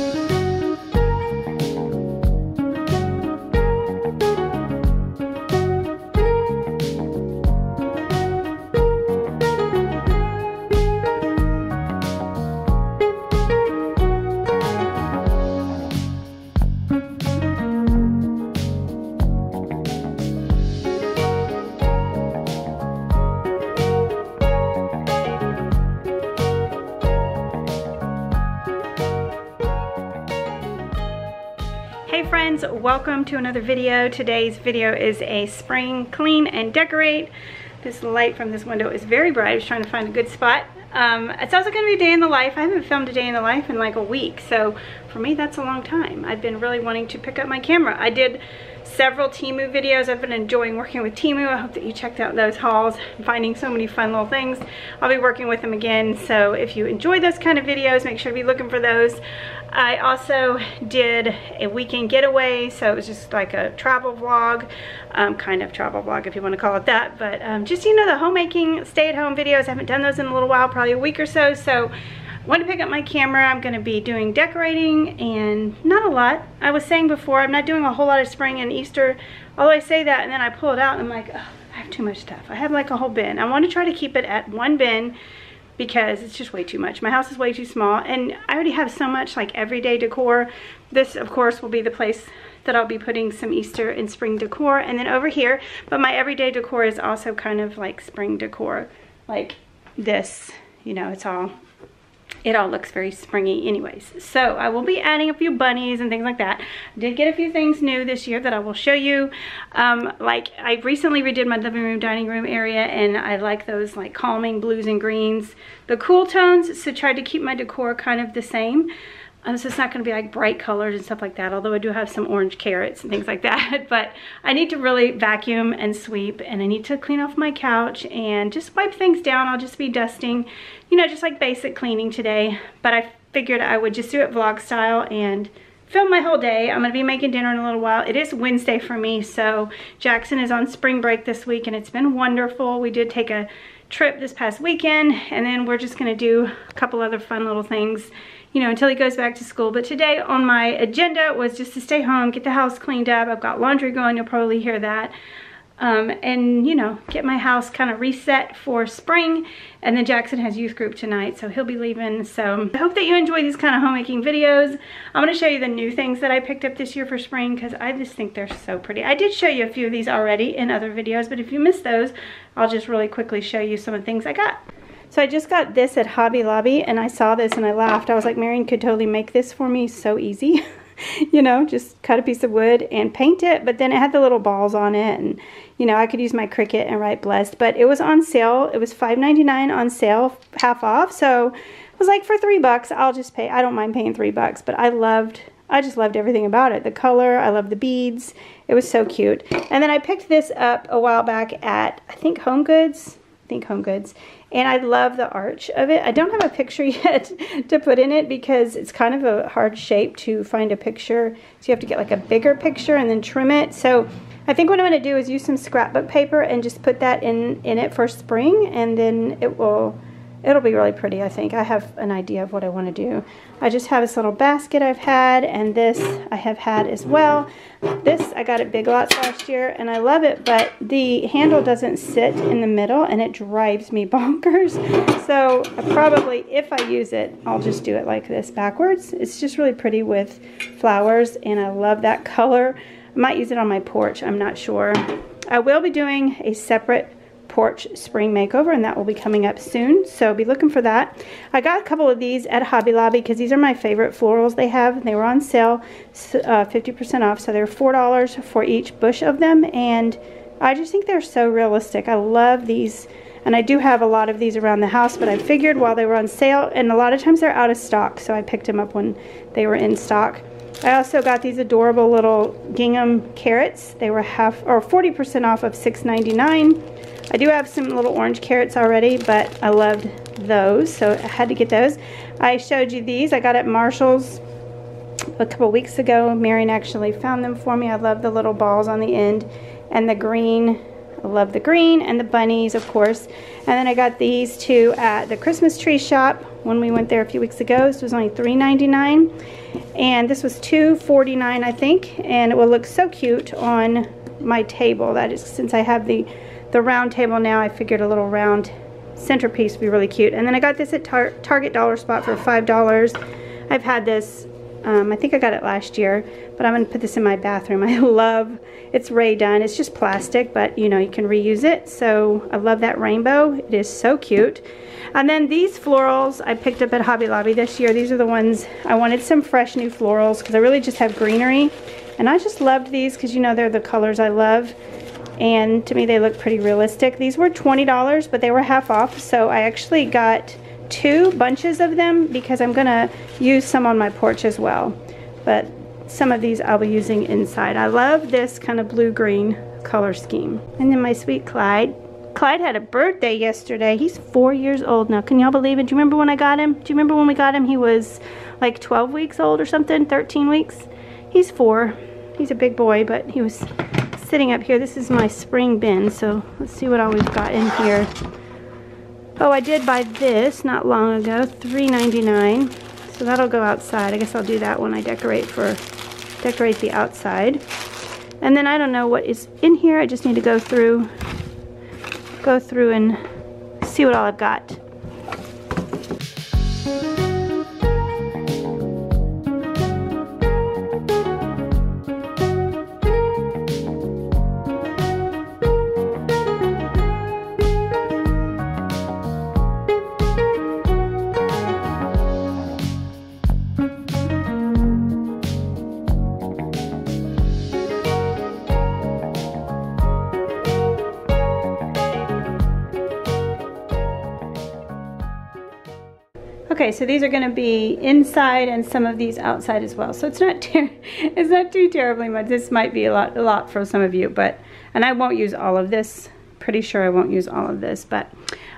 Hey welcome to another video. Today's video is a spring clean and decorate. This light from this window is very bright. I was trying to find a good spot. Um, it's also going to be a day in the life. I haven't filmed a day in the life in like a week, so for me that's a long time. I've been really wanting to pick up my camera. I did several Temu videos. I've been enjoying working with Temu. I hope that you checked out those hauls, finding so many fun little things. I'll be working with them again, so if you enjoy those kind of videos, make sure to be looking for those. I also did a weekend getaway, so it was just like a travel vlog, um, kind of travel vlog if you want to call it that, but um, just, you know, the homemaking stay-at-home videos. I haven't done those in a little while, probably a week or so, so want to pick up my camera. I'm going to be doing decorating and not a lot. I was saying before, I'm not doing a whole lot of spring and Easter, although I say that and then I pull it out and I'm like, oh, I have too much stuff. I have like a whole bin. I want to try to keep it at one bin because it's just way too much. My house is way too small and I already have so much like everyday decor. This of course will be the place that I'll be putting some Easter and spring decor and then over here, but my everyday decor is also kind of like spring decor. Like this, you know, it's all it all looks very springy anyways. So I will be adding a few bunnies and things like that. Did get a few things new this year that I will show you. Um, like I recently redid my living room, dining room area and I like those like calming blues and greens. The cool tones, so tried to keep my decor kind of the same. Um, so it's not going to be like bright colors and stuff like that, although I do have some orange carrots and things like that. But I need to really vacuum and sweep and I need to clean off my couch and just wipe things down. I'll just be dusting, you know, just like basic cleaning today. But I figured I would just do it vlog style and film my whole day. I'm going to be making dinner in a little while. It is Wednesday for me, so Jackson is on spring break this week and it's been wonderful. We did take a trip this past weekend and then we're just to do a couple other fun little things you know, until he goes back to school. But today on my agenda was just to stay home, get the house cleaned up. I've got laundry going, you'll probably hear that. Um, and, you know, get my house kind of reset for spring. And then Jackson has youth group tonight, so he'll be leaving. So I hope that you enjoy these kind of homemaking videos. I'm going to show you the new things that I picked up this year for spring because I just think they're so pretty. I did show you a few of these already in other videos, but if you missed those, I'll just really quickly show you some of the things I got. So I just got this at Hobby Lobby and I saw this and I laughed. I was like, Marion could totally make this for me so easy. you know, just cut a piece of wood and paint it. But then it had the little balls on it and, you know, I could use my Cricut and write blessed. But it was on sale. It was $5.99 on sale, half off. So it was like for three bucks, I'll just pay. I don't mind paying three bucks, but I loved I just loved everything about it. The color, I love the beads. It was so cute. And then I picked this up a while back at, I think, Home Goods. I think Home Goods. And I love the arch of it. I don't have a picture yet to put in it because it's kind of a hard shape to find a picture. So you have to get like a bigger picture and then trim it. So I think what I'm going to do is use some scrapbook paper and just put that in, in it for spring. And then it will It'll be really pretty, I think. I have an idea of what I want to do. I just have this little basket I've had, and this I have had as well. This I got at Big Lots last year, and I love it, but the handle doesn't sit in the middle, and it drives me bonkers. So uh, probably, if I use it, I'll just do it like this backwards. It's just really pretty with flowers, and I love that color. I might use it on my porch, I'm not sure. I will be doing a separate porch spring makeover and that will be coming up soon so be looking for that. I got a couple of these at Hobby Lobby because these are my favorite florals they have. They were on sale 50% uh, off so they're four dollars for each bush of them and I just think they're so realistic. I love these and I do have a lot of these around the house but I figured while they were on sale and a lot of times they're out of stock so I picked them up when they were in stock I also got these adorable little gingham carrots. They were half or 40% off of $6.99. I do have some little orange carrots already, but I loved those, so I had to get those. I showed you these. I got at Marshall's a couple weeks ago. Marion actually found them for me. I love the little balls on the end and the green. I love the green and the bunnies, of course. And then I got these two at the Christmas tree shop. when we went there a few weeks ago. This was only $3.99 and this was $2.49 I think and it will look so cute on my table. That is since I have the, the round table now I figured a little round centerpiece would be really cute. And then I got this at Tar Target Dollar Spot for $5. I've had this um, I think I got it last year, but I'm going to put this in my bathroom. I love, it's Rae Dunn. It's just plastic, but you know, you can reuse it. So I love that rainbow. It is so cute. And then these florals I picked up at Hobby Lobby this year. These are the ones, I wanted some fresh new florals because I really just have greenery. And I just loved these because you know they're the colors I love. And to me they look pretty realistic. These were $20, but they were half off. So I actually got two bunches of them because I'm gonna use some on my porch as well. But some of these I'll be using inside. I love this kind of blue-green color scheme. And then my sweet Clyde. Clyde had a birthday yesterday. He's four years old now. Can y'all believe it? Do you remember when I got him? Do you remember when we got him? He was like 12 weeks old or something, 13 weeks. He's four. He's a big boy, but he was sitting up here. This is my spring bin, so let's see what all we've got in here. Oh, I did buy this not long ago, $3.99. So that'll go outside. I guess I'll do that when I decorate for decorate the outside. And then I don't know what is in here. I just need to go through go through and see what all I've got. Okay, so these are gonna be inside and some of these outside as well. So it's not it's not too terribly much. This might be a lot, a lot for some of you, but, and I won't use all of this. Pretty sure I won't use all of this, but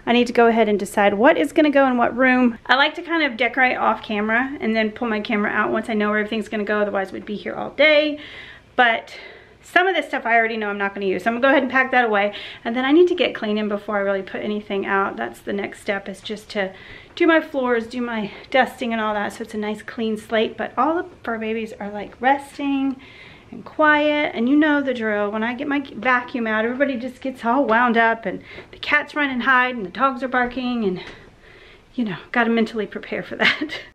I need to go ahead and decide what is gonna go in what room. I like to kind of decorate off camera and then pull my camera out once I know where everything's gonna go, otherwise we'd be here all day. But some of this stuff I already know I'm not going to use. So I'm going to go ahead and pack that away. And then I need to get cleaning before I really put anything out. That's the next step is just to do my floors, do my dusting and all that so it's a nice clean slate. But all the fur babies are like resting and quiet and you know the drill. When I get my vacuum out, everybody just gets all wound up and the cats run and hide and the dogs are barking and you know, got to mentally prepare for that.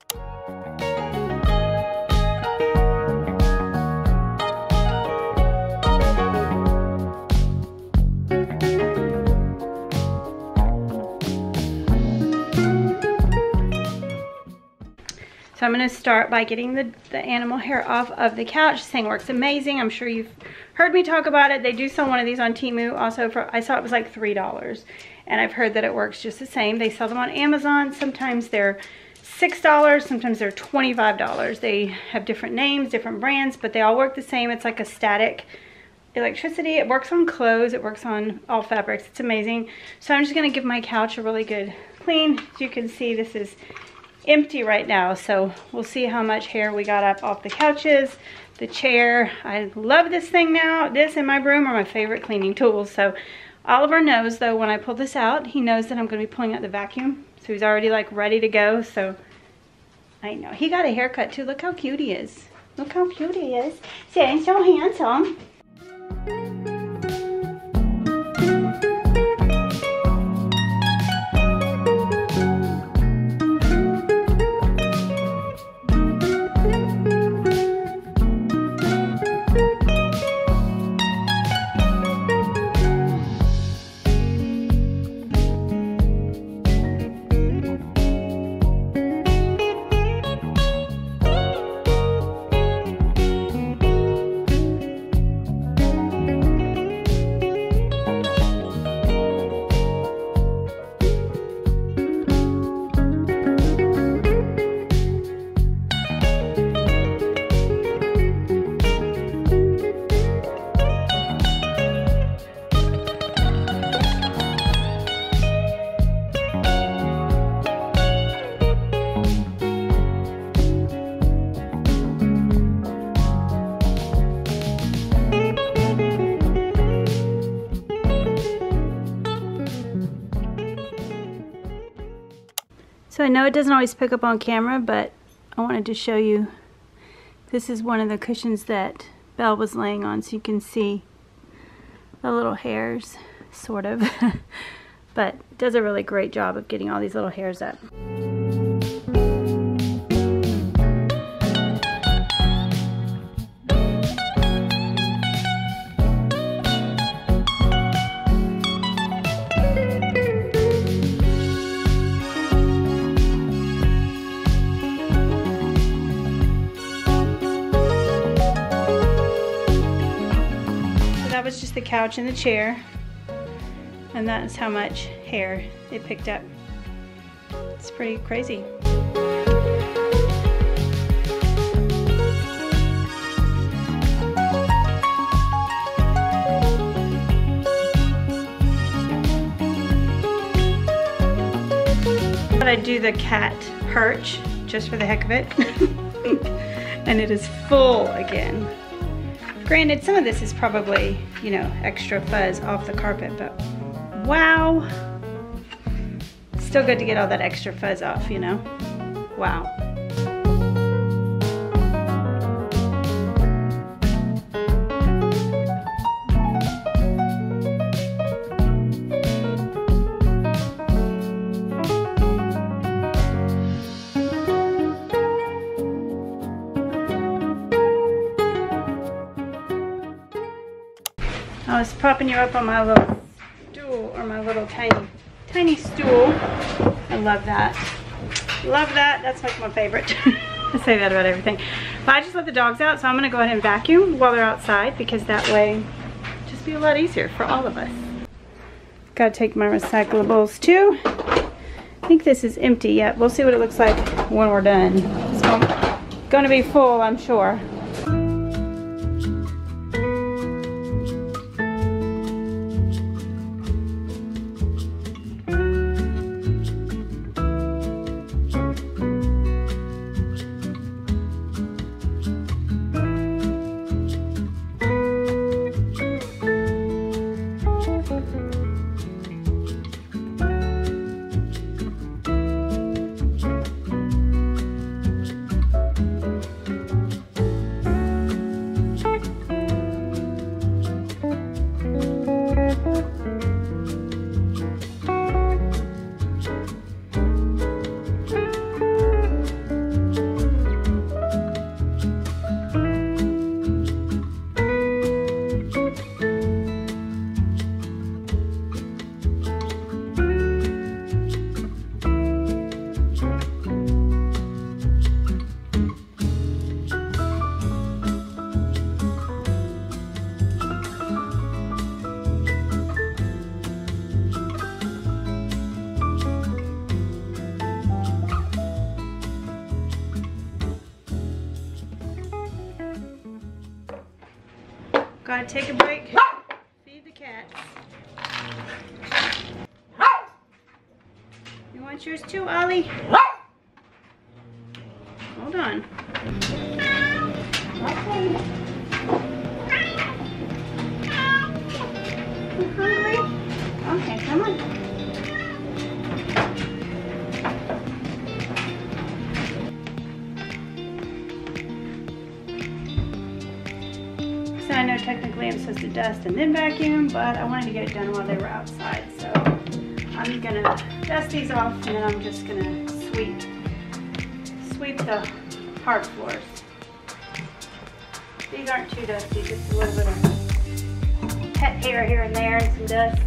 So I'm going to start by getting the, the animal hair off of the couch. This thing works amazing. I'm sure you've heard me talk about it. They do sell one of these on Temu also for, I saw it was like $3. And I've heard that it works just the same. They sell them on Amazon. Sometimes they're $6, sometimes they're $25. They have different names, different brands, but they all work the same. It's like a static electricity. It works on clothes. It works on all fabrics. It's amazing. So I'm just going to give my couch a really good clean. As you can see, this is empty right now. So we'll see how much hair we got up off the couches, the chair. I love this thing now. This and my broom are my favorite cleaning tools. So Oliver knows though when I pull this out, he knows that I'm gonna be pulling out the vacuum. So he's already like ready to go. So I know. He got a haircut too. Look how cute he is. Look how cute he is. Saying so handsome. I know it doesn't always pick up on camera, but I wanted to show you. This is one of the cushions that Belle was laying on so you can see the little hairs, sort of. but does a really great job of getting all these little hairs up. Couch and the chair. And that is how much hair it picked up. It's pretty crazy. But I do the cat perch just for the heck of it. and it is full again. Granted, some of this is probably, you know, extra fuzz off the carpet, but wow. Still good to get all that extra fuzz off, you know? Wow. Propping you up on my little stool or my little tiny, tiny stool. I love that. Love that. That's like my favorite. I say that about everything. But I just let the dogs out, so I'm gonna go ahead and vacuum while they're outside because that way just be a lot easier for all of us. Gotta take my recyclables too. I think this is empty yet. We'll see what it looks like when we're done. It's gonna be full, I'm sure. Take a break. Feed the cats. You want yours too, Ollie? Hold on. Okay, come on. Technically I'm supposed to dust and then vacuum, but I wanted to get it done while they were outside. So I'm gonna dust these off and then I'm just gonna sweep, sweep the hard floors. These aren't too dusty, just a little bit of pet hair here and there and some dust.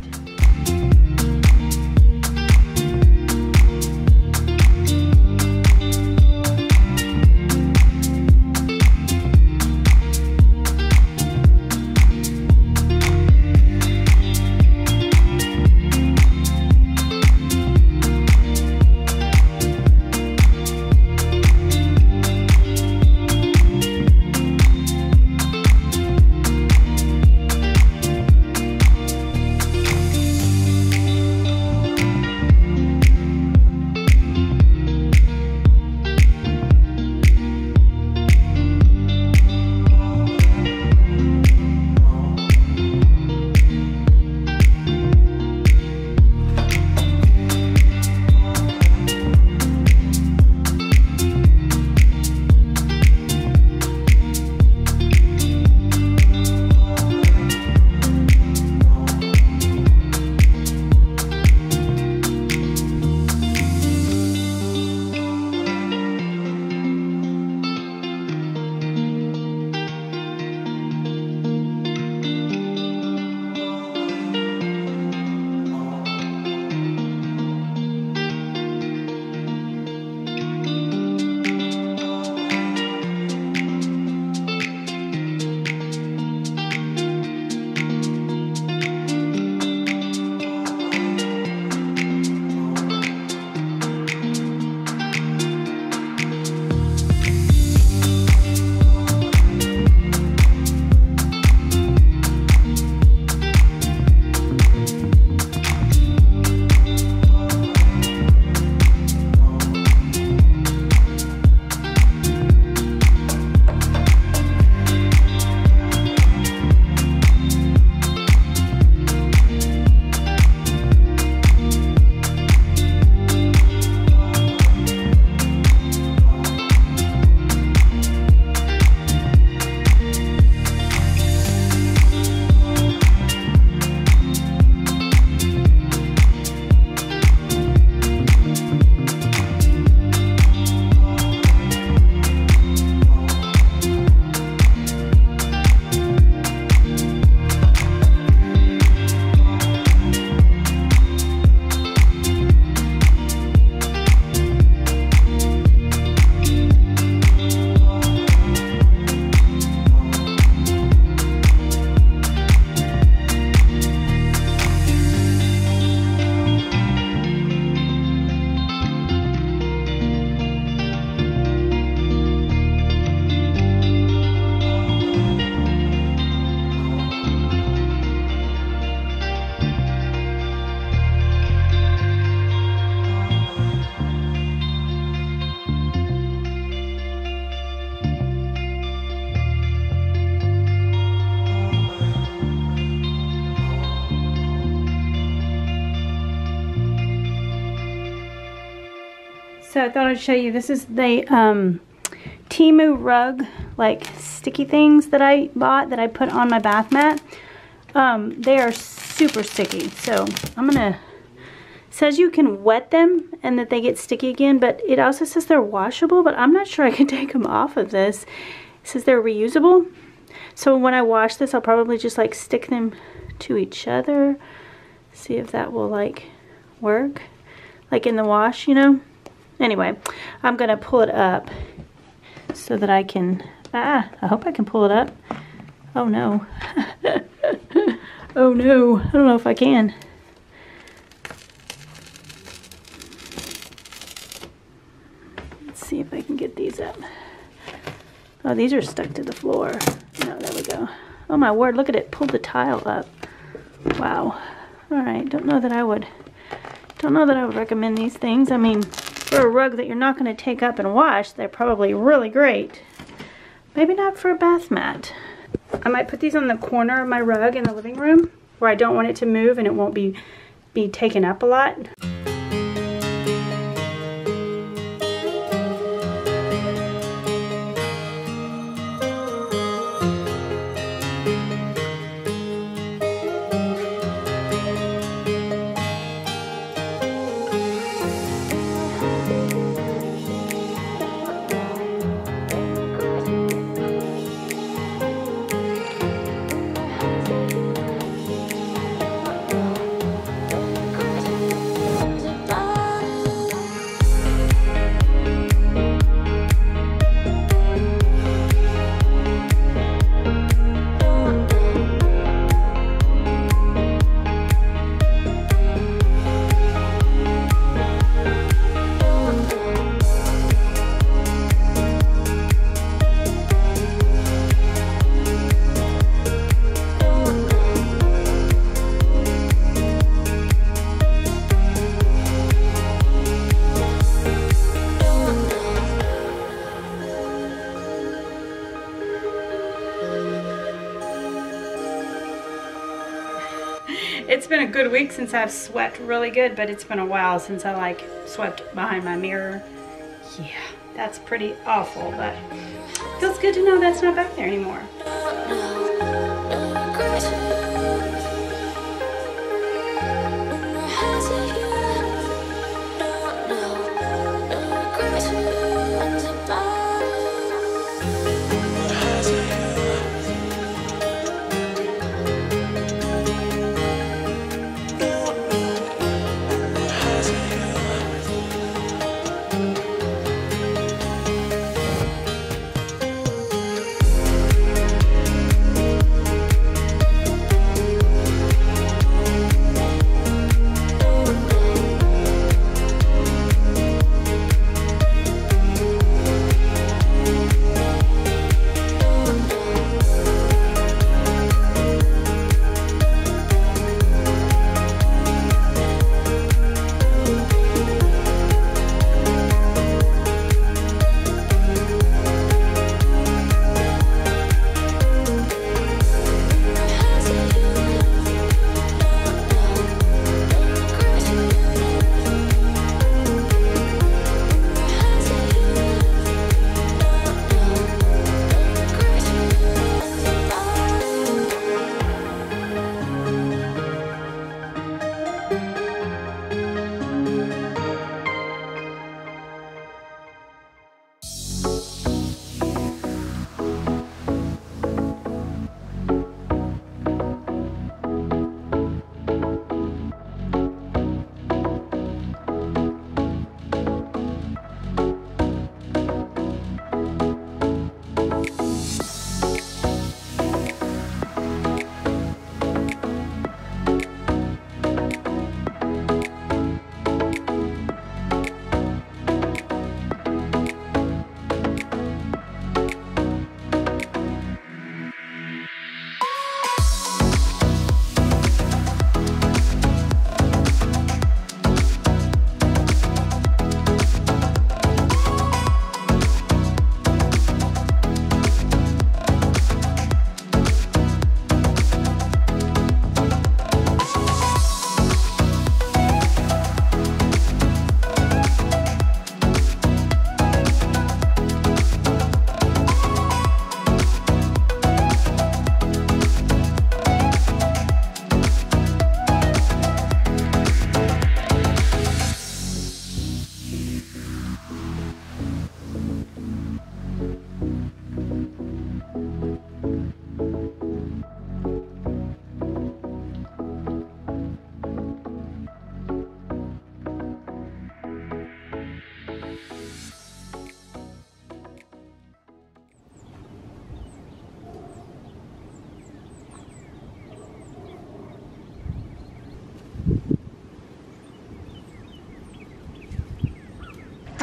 So I thought I'd show you. This is the um, Temu rug, like sticky things that I bought that I put on my bath mat. Um, they are super sticky. So I'm to says you can wet them and that they get sticky again, but it also says they're washable, but I'm not sure I can take them off of this. It says they're reusable. So when I wash this, I'll probably just like stick them to each other. See if that will like work. Like in the wash, you know? Anyway, I'm going to pull it up so that I can, ah, I hope I can pull it up. Oh no. oh no, I don't know if I can. Let's see if I can get these up. Oh, these are stuck to the floor. No, there we go. Oh my word, look at it. Pulled the tile up. Wow. All right, don't know that I would, don't know that I would recommend these things. I mean, for a rug that you're not going to take up and wash, they're probably really great. Maybe not for a bath mat. I might put these on the corner of my rug in the living room where I don't want it to move and it won't be, be taken up a lot. Good week since I've swept really good, but it's been a while since I like swept behind my mirror. Yeah, that's pretty awful, but feels good to know that's not back there anymore.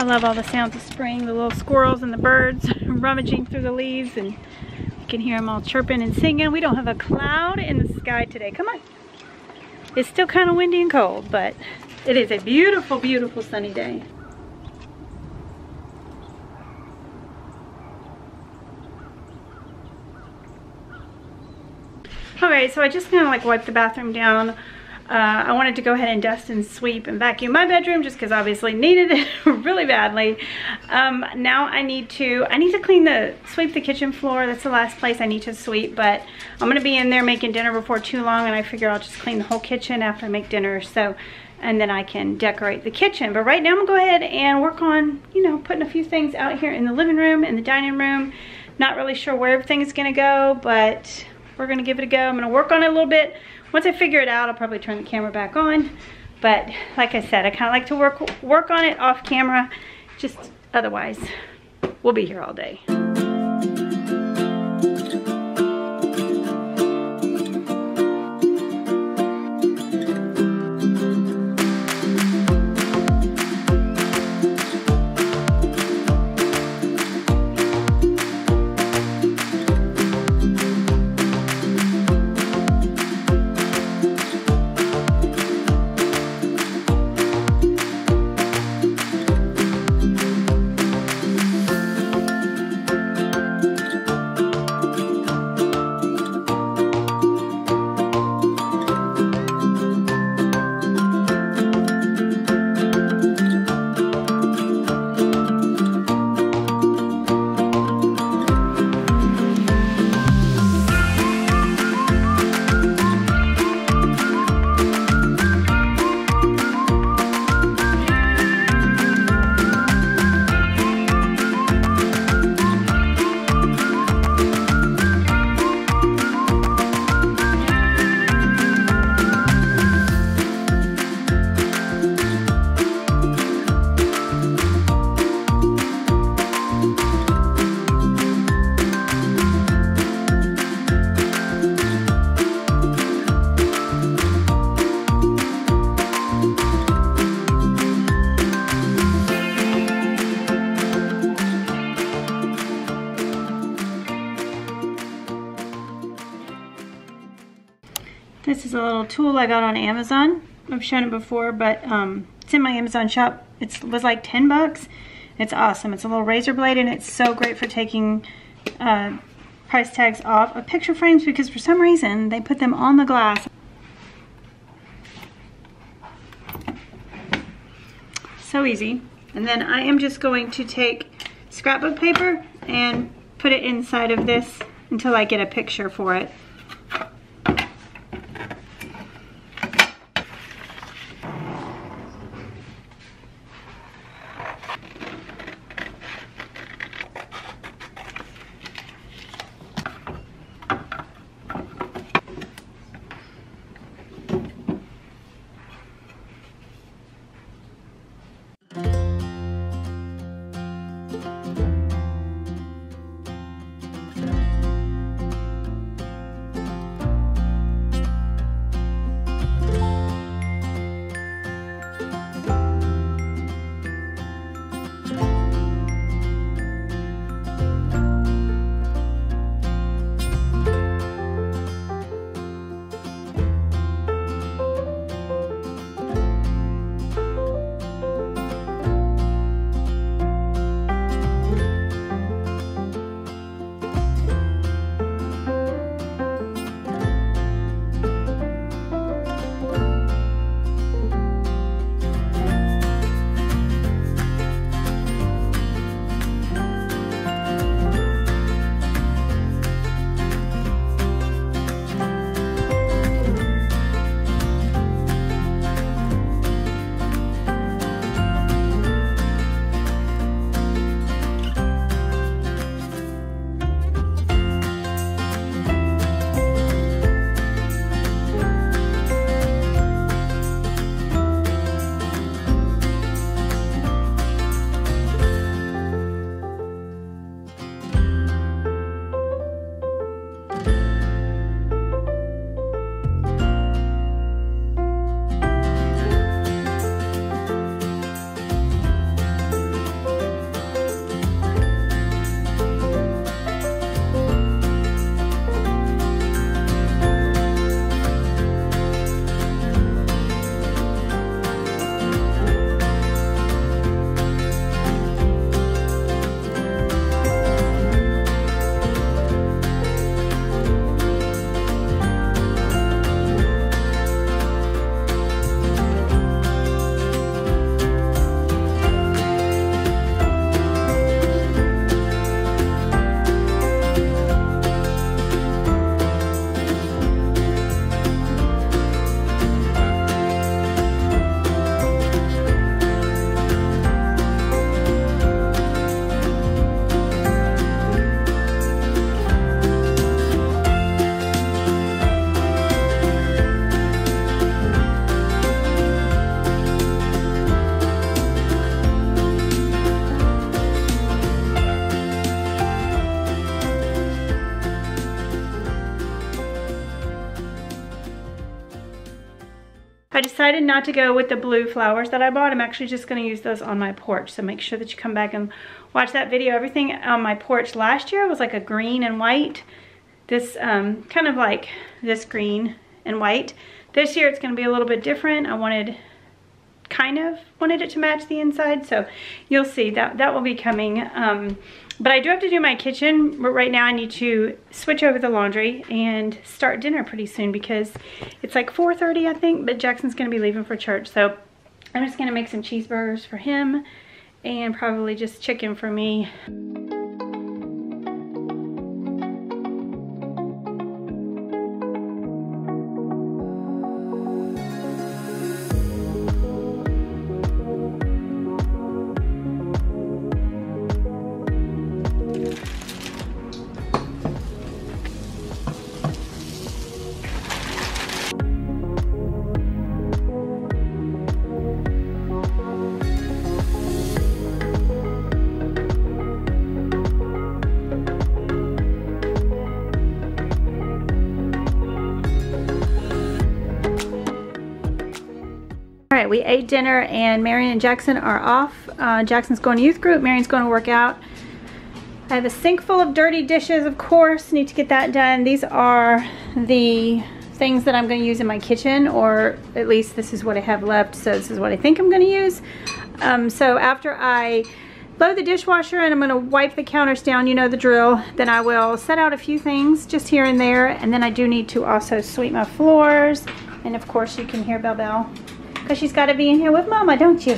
Love all the sounds of spring, the little squirrels and the birds rummaging through the leaves and you can hear them all chirping and singing. We don't have a cloud in the sky today. Come on. It's still kind of windy and cold, but it is a beautiful, beautiful sunny day. Okay, so I just kind of like wiped the bathroom down. Uh, I wanted to go ahead and dust and sweep and vacuum my bedroom just because obviously needed it really badly. Um, now I need to, I need to clean the, sweep the kitchen floor. That's the last place I need to sweep, but I'm gonna be in there making dinner before too long and I figure I'll just clean the whole kitchen after I make dinner. So, and then I can decorate the kitchen. But right now I'm gonna go ahead and work on, you know, putting a few things out here in the living room, in the dining room. Not really sure where everything is gonna go, but we're gonna give it a go. I'm gonna work on it a little bit. Once I figure it out, I'll probably turn the camera back on. But like I said, I kind of like to work, work on it off camera. Just otherwise, we'll be here all day. This is a little tool I got on Amazon. I've shown it before, but um, it's in my Amazon shop. It was like 10 bucks. It's awesome. It's a little razor blade and it's so great for taking uh, price tags off of picture frames because for some reason they put them on the glass. So easy. And then I am just going to take scrapbook paper and put it inside of this until I get a picture for it. Decided not to go with the blue flowers that I bought. I'm actually just going to use those on my porch. So make sure that you come back and watch that video. Everything on my porch last year was like a green and white. This um, kind of like this green and white. This year it's going to be a little bit different. I wanted kind of wanted it to match the inside. So you'll see that that will be coming. Um, but I do have to do my kitchen. But right now I need to switch over the laundry and start dinner pretty soon because it's like 4.30 I think, but Jackson's gonna be leaving for church. So I'm just gonna make some cheeseburgers for him and probably just chicken for me. Right, we ate dinner and Marion and Jackson are off. Uh, Jackson's going to youth group, Marion's going to work out. I have a sink full of dirty dishes, of course, need to get that done. These are the things that I'm going to use in my kitchen, or at least this is what I have left, so this is what I think I'm going to use. Um, so after I load the dishwasher and I'm going to wipe the counters down, you know the drill, then I will set out a few things just here and there, and then I do need to also sweep my floors, and of course you can hear Bell Bell because she's got to be in here with Mama, don't you?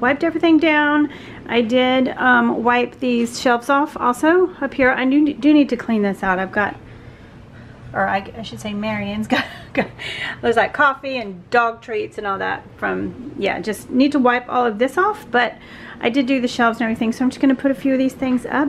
Wiped everything down. I did um, wipe these shelves off also up here. I do, need to clean this out. I've got, or I, I should say Marion's got, got, there's like coffee and dog treats and all that from, yeah, just need to wipe all of this off. But I did do the shelves and everything, so I'm just going to put a few of these things up.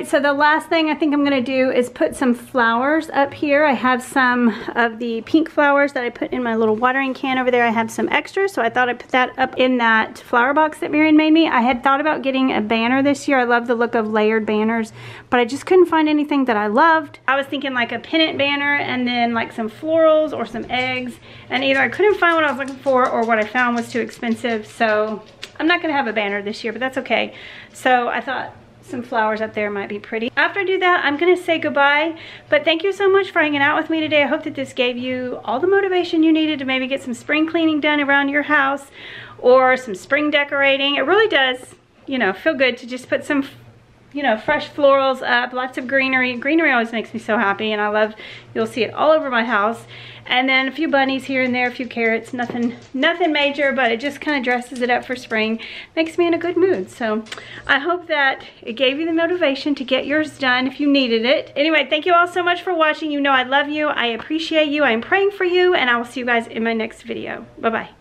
Right, so the last thing I think I'm gonna do is put some flowers up here. I have some of the pink flowers that I put in my little watering can over there. I have some extra, so I thought I'd put that up in that flower box that Marion made me. I had thought about getting a banner this year. I love the look of layered banners, but I just couldn't find anything that I loved. I was thinking like a pennant banner and then like some florals or some eggs, and either I couldn't find what I was looking for or what I found was too expensive, so I'm not gonna have a banner this year, but that's okay. So I thought some flowers up there might be pretty. After I do that, I'm gonna say goodbye, but thank you so much for hanging out with me today. I hope that this gave you all the motivation you needed to maybe get some spring cleaning done around your house or some spring decorating. It really does, you know, feel good to just put some you know, fresh florals up, lots of greenery. Greenery always makes me so happy and I love, you'll see it all over my house. And then a few bunnies here and there, a few carrots, nothing, nothing major, but it just kind of dresses it up for spring. Makes me in a good mood. So I hope that it gave you the motivation to get yours done if you needed it. Anyway, thank you all so much for watching. You know I love you. I appreciate you. I'm praying for you and I will see you guys in my next video. Bye-bye.